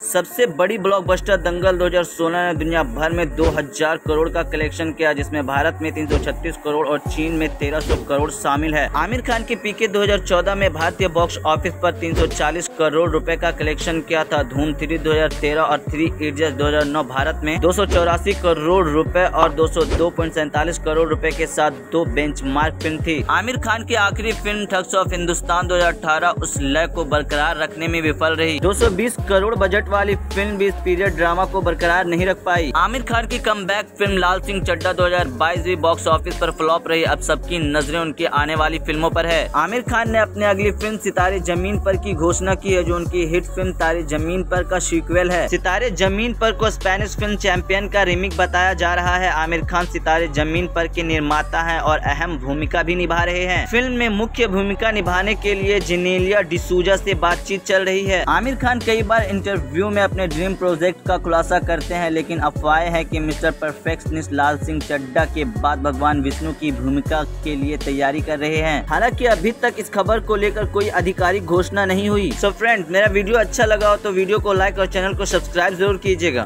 सबसे बड़ी ब्लॉकबस्टर दंगल 2016 ने दुनिया भर में 2000 करोड़ का कलेक्शन किया, जिसमें भारत में 336 करोड़ और चीन में 1300 करोड़ शामिल है। आमिर खान की पीके 2014 में भारतीय बॉक्स ऑफ़िस पर 340 करोड़ रुपए का कलेक्शन किया था। धूम थ्री 2013 और थ्री इडियट 2009 भारत में दो सौ चौरासी करोड़ रूपए और दो करोड़ रूपए के साथ दो बेंचमार्क फ़िल्म थी। आमिर खान की आखिरी फ़िल्म ठग्स ऑफ़ हिंदुस्तान 2018 उस लय को बरकरार रखने में विफल रही। 220 करोड़ बजट बजट वाली फ़िल्म भी इस पीरियड ड्रामा को बरकरार नहीं रख पाई। आमिर खान की कम फ़िल्म लाल सिंह चड्डा 2022 भी बॉक्स ऑफ़िस पर फ्लॉप रही। अब सबकी नज़रें उनकी आने वाली फ़िल्मों पर है। आमिर खान ने अपने अगली फ़िल्म सितारे ज़मीन पर की घोषणा की है, जो उनकी हिट फ़िल्म तारे ज़मीन पर का सीक्वल है। सितारे ज़मीन पर को स्पेनिश फ़िल्म चैंपियन का रिमिक बताया जा रहा है। आमिर खान सितारे ज़मीन पर के निर्माता है और अहम भूमिका भी निभा रहे हैं। फ़िल्म में मुख्य भूमिका निभाने के लिए जिनेलिया डिसूजा ऐसी बातचीत चल रही है। आमिर खान कई बार इंटरव्यू इंटरव्यू में अपने ड्रीम प्रोजेक्ट का खुलासा करते हैं, लेकिन अफवाह है कि मिस्टर परफेक्शनिस्ट लाल सिंह चड्डा के बाद भगवान विष्णु की भूमिका के लिए तैयारी कर रहे हैं। हालाँकि अभी तक इस खबर को लेकर कोई आधिकारिक घोषणा नहीं हुई। सो so फ्रेंड मेरा वीडियो अच्छा लगा हो तो वीडियो को लाइक और चैनल को सब्सक्राइब ज़रूर कीजिएगा।